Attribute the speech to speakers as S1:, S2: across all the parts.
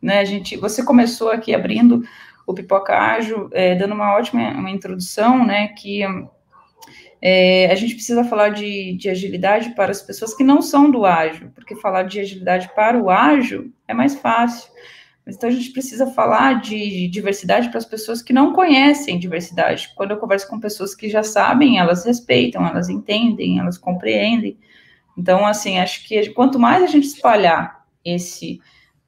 S1: né? A gente, você começou aqui abrindo o Pipoca Ágil, é, dando uma ótima uma introdução, né? Que é, a gente precisa falar de, de, agilidade para as pessoas que não são do ágil, porque falar de agilidade para o ágil é mais fácil. Então a gente precisa falar de diversidade para as pessoas que não conhecem diversidade. Quando eu converso com pessoas que já sabem, elas respeitam, elas entendem, elas compreendem. Então, assim, acho que quanto mais a gente espalhar esse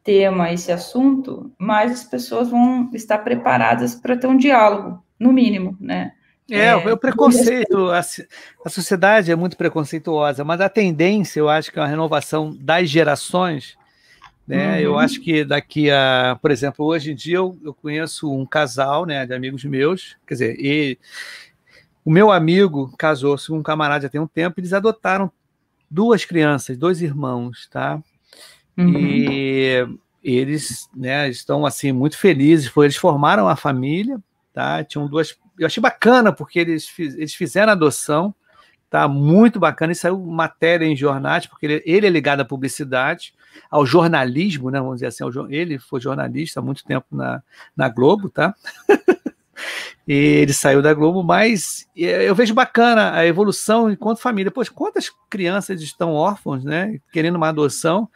S1: tema, esse assunto, mais as pessoas vão estar preparadas para ter um diálogo, no mínimo, né?
S2: É, é o preconceito, a, a sociedade é muito preconceituosa, mas a tendência, eu acho que é uma renovação das gerações, né? Uhum. Eu acho que daqui a, por exemplo, hoje em dia eu, eu conheço um casal, né, de amigos meus, quer dizer, e o meu amigo casou-se com um camarada já tem um tempo, eles adotaram duas crianças, dois irmãos, tá? Uhum. E eles, né, estão assim muito felizes, foi, eles formaram a família, tá? Tinham duas, eu achei bacana porque eles, eles fizeram adoção, tá? Muito bacana, e saiu matéria em jornais, porque ele, ele é ligado à publicidade, ao jornalismo, né, vamos dizer assim, ao, ele foi jornalista há muito tempo na, na Globo, tá? e ele saiu da Globo, mas eu vejo bacana a evolução enquanto família. Pois quantas crianças estão órfãos, né, querendo uma adoção,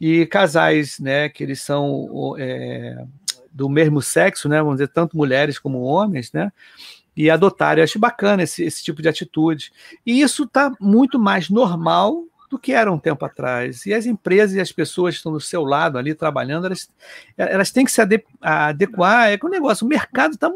S2: e casais, né, que eles são é, do mesmo sexo, né, vamos dizer, tanto mulheres como homens, né, e adotarem. Eu acho bacana esse, esse tipo de atitude. E isso está muito mais normal do que era um tempo atrás. E as empresas e as pessoas que estão do seu lado ali trabalhando, elas, elas têm que se adequar. É que o negócio, o mercado está